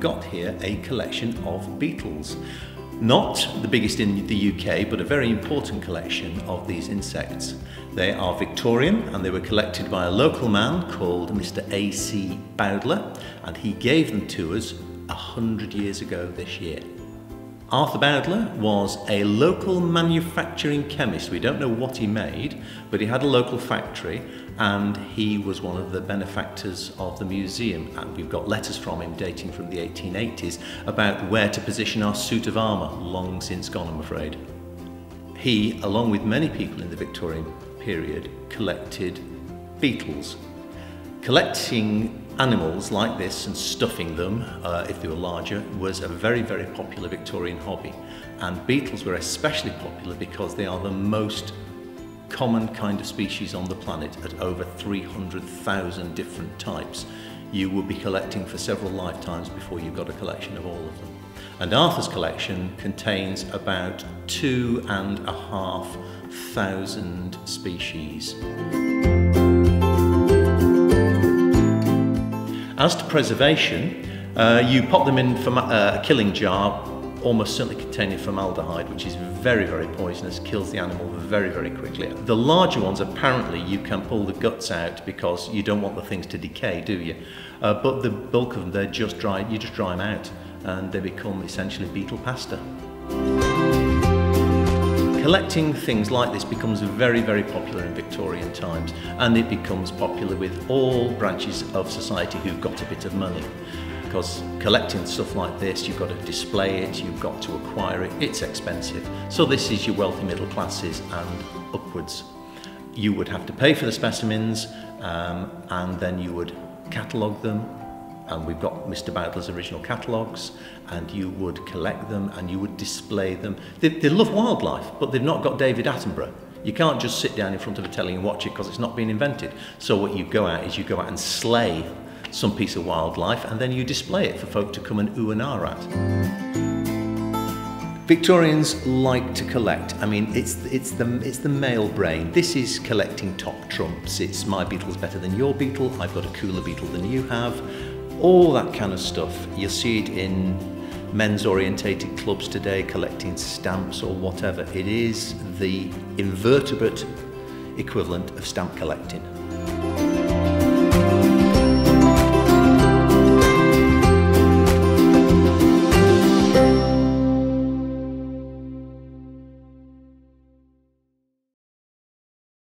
collection of beetles. Not the biggest in the UK, but a very important collection of these insects. They are Victorian and they were collected by a local man called Mr. A.C. Bowdler, and he gave them to us a hundred years ago this year. Arthur Bowdler was a local manufacturing chemist. We don't know what he made, but he had a local factory and he was one of the benefactors of the museum. And we've got letters from him dating from the 1880s about where to position our suit of armour, long since gone, I'm afraid. He, along with many people in the Victorian period, collected beetles. Collecting animals like this and stuffing them, uh, if they were larger, was a very, very popular Victorian hobby. And beetles were especially popular because they are the most common kind of species on the planet at over 300,000 different types. You would be collecting for several lifetimes before you got a collection of all of them. And Arthur's collection contains about two and a half thousand species. As to preservation, uh, you pop them in uh, a killing jar, almost certainly containing formaldehyde, which is very, very poisonous, kills the animal very, very quickly. The larger ones, apparently, you can pull the guts out because you don't want the things to decay, do you? Uh, but the bulk of them, they're just dry, you just dry them out and they become essentially beetle pasta. Collecting things like this becomes very, very popular in Victorian times and it becomes popular with all branches of society who've got a bit of money. Because collecting stuff like this, you've got to display it, you've got to acquire it, it's expensive. So this is your wealthy middle classes and upwards. You would have to pay for the specimens um, and then you would catalogue them and we've got Mr. Bowdler's original catalogues and you would collect them and you would display them. They, they love wildlife, but they've not got David Attenborough. You can't just sit down in front of a telly and watch it because it's not been invented. So what you go out is you go out and slay some piece of wildlife and then you display it for folk to come and ooh and ah at. Victorians like to collect. I mean, it's it's the it's the male brain. This is collecting top trumps. It's my beetle's better than your beetle. I've got a cooler beetle than you have all that kind of stuff. You see it in men's orientated clubs today collecting stamps or whatever. It is the invertebrate equivalent of stamp collecting.